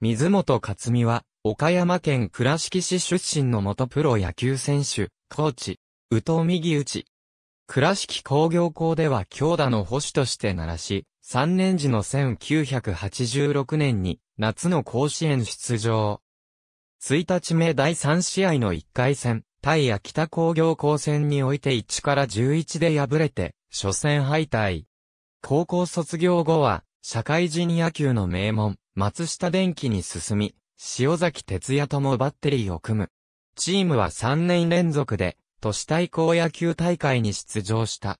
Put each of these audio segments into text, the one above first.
水本克美は、岡山県倉敷市出身の元プロ野球選手、コーチ、宇藤右打ち。倉敷工業校では強打の保守として鳴らし、3年時の1986年に夏の甲子園出場。1日目第3試合の1回戦、対秋田工業高戦において1から11で敗れて、初戦敗退。高校卒業後は、社会人野球の名門、松下電機に進み、塩崎哲也ともバッテリーを組む。チームは3年連続で、都市対抗野球大会に出場した。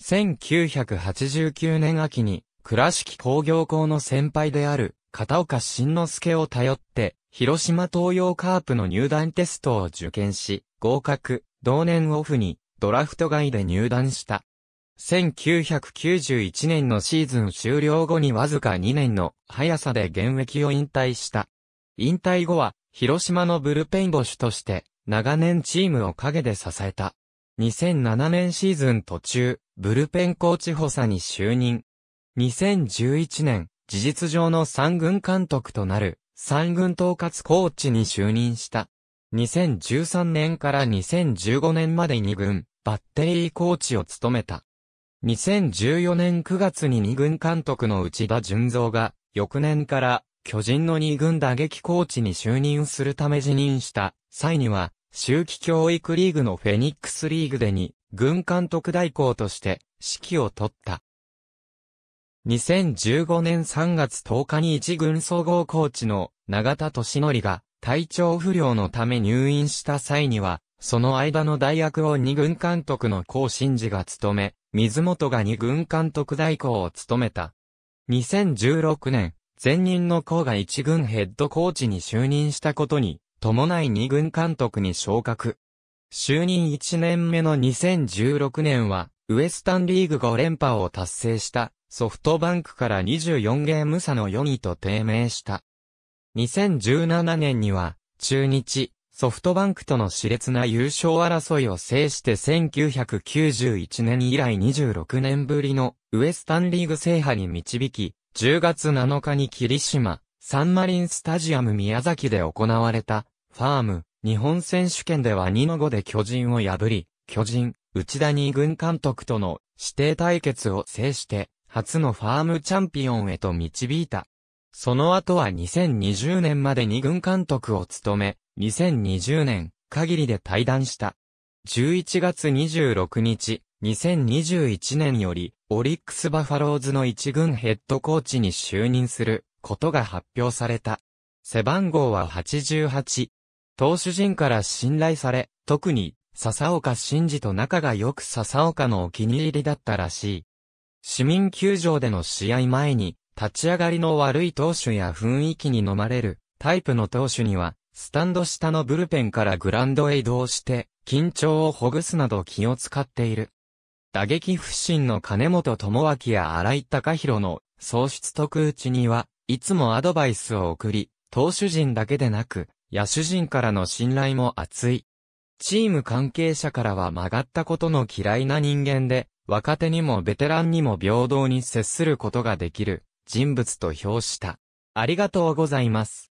1989年秋に、倉敷工業校の先輩である、片岡慎之介を頼って、広島東洋カープの入団テストを受験し、合格、同年オフに、ドラフト外で入団した。1991年のシーズン終了後にわずか2年の速さで現役を引退した。引退後は、広島のブルペンボ手として、長年チームを陰で支えた。2007年シーズン途中、ブルペンコーチ補佐に就任。2011年、事実上の三軍監督となる、三軍統括コーチに就任した。2013年から2015年まで二軍、バッテリーコーチを務めた。2014年9月に二軍監督の内田純三が、翌年から巨人の二軍打撃コーチに就任するため辞任した際には、秋季教育リーグのフェニックスリーグでに、軍監督代行として指揮を取った。2015年3月10日に一軍総合コーチの永田俊則が体調不良のため入院した際には、その間の大学を二軍監督の高真治が務め、水本が二軍監督代行を務めた。2016年、前任の高が一軍ヘッドコーチに就任したことに、伴い二軍監督に昇格。就任1年目の2016年は、ウエスタンリーグ5連覇を達成したソフトバンクから24ゲーム差の4位と低迷した。2017年には、中日、ソフトバンクとの熾烈な優勝争いを制して1991年以来26年ぶりのウエスタンリーグ制覇に導き、10月7日に霧島、サンマリンスタジアム宮崎で行われた、ファーム、日本選手権では2の5で巨人を破り、巨人、内田二軍監督との指定対決を制して、初のファームチャンピオンへと導いた。その後は2020年まで二軍監督を務め、2020年、限りで退団した。11月26日、2021年より、オリックスバファローズの一軍ヘッドコーチに就任することが発表された。背番号は88。投手陣から信頼され、特に、笹岡真治と仲が良く笹岡のお気に入りだったらしい。市民球場での試合前に、立ち上がりの悪い投手や雰囲気に飲まれるタイプの投手には、スタンド下のブルペンからグランドへ移動して、緊張をほぐすなど気を使っている。打撃不振の金本智明や荒井隆弘の喪失特打ちには、いつもアドバイスを送り、投手陣だけでなく、野手陣からの信頼も厚い。チーム関係者からは曲がったことの嫌いな人間で、若手にもベテランにも平等に接することができる人物と評した。ありがとうございます。